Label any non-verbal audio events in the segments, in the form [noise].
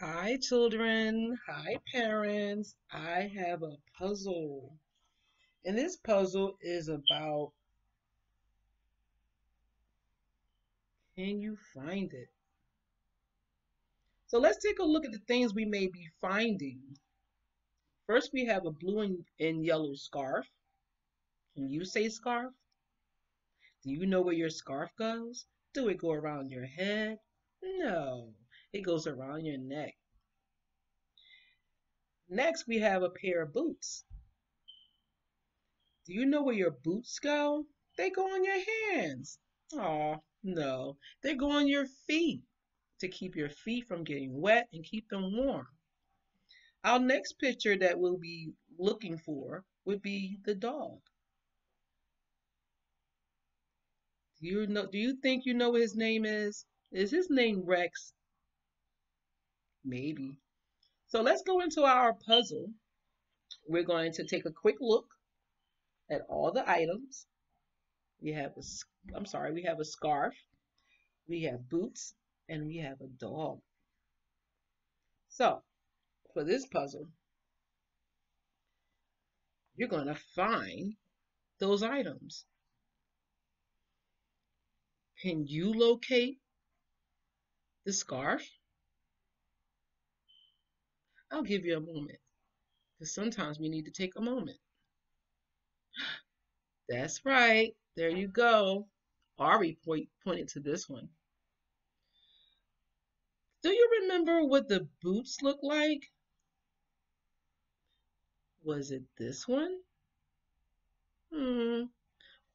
Hi, children. Hi, parents. I have a puzzle. And this puzzle is about can you find it? So let's take a look at the things we may be finding. First, we have a blue and, and yellow scarf. Can you say scarf? Do you know where your scarf goes? Do it go around your head? No. It goes around your neck. Next, we have a pair of boots. Do you know where your boots go? They go on your hands. Oh, no. They go on your feet to keep your feet from getting wet and keep them warm. Our next picture that we'll be looking for would be the dog. Do you know do you think you know what his name is? Is his name Rex? Maybe. So let's go into our puzzle. We're going to take a quick look at all the items. We have a, I'm sorry, we have a scarf, we have boots, and we have a dog. So for this puzzle, you're going to find those items. Can you locate the scarf? I'll give you a moment. Because sometimes we need to take a moment. [gasps] That's right. There you go. Ari point, pointed to this one. Do you remember what the boots look like? Was it this one? Hmm.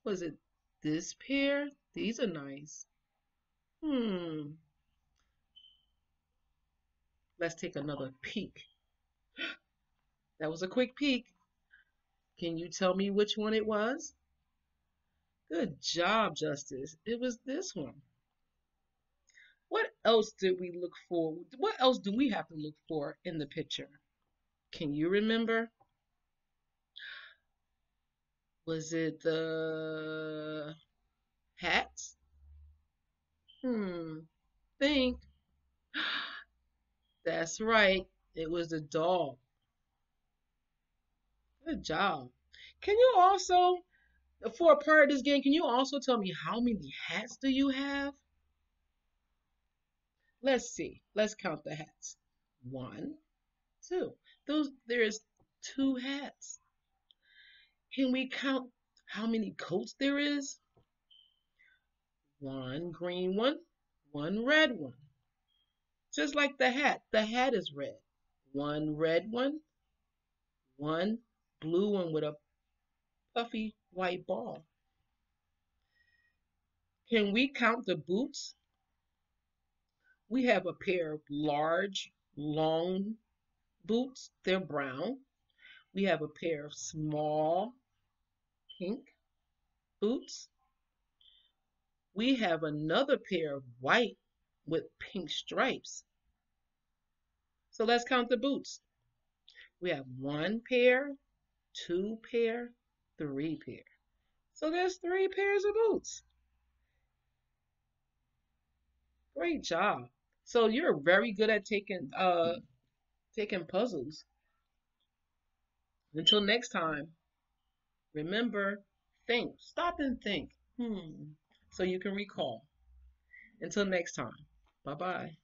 Was it this pair? These are nice. Hmm. Let's take another peek. [gasps] That was a quick peek. Can you tell me which one it was? Good job, Justice. It was this one. What else did we look for? What else do we have to look for in the picture? Can you remember? Was it the hats? Hmm, think. That's right. It was a doll. Good job. Can you also, for a part of this game, can you also tell me how many hats do you have? Let's see. Let's count the hats. One, two. Those there's two hats. Can we count how many coats there is? One green one, one red one. Just like the hat. The hat is red. One red one, one blue one with a puffy white ball. Can we count the boots? We have a pair of large, long boots. They're brown. We have a pair of small, pink boots. We have another pair of white with pink stripes. So let's count the boots. We have one pair, two pair, three pair. So there's three pairs of boots. Great job. So you're very good at taking uh taking puzzles. Until next time, remember, think. Stop and think. Hmm. So you can recall. Until next time. Bye bye.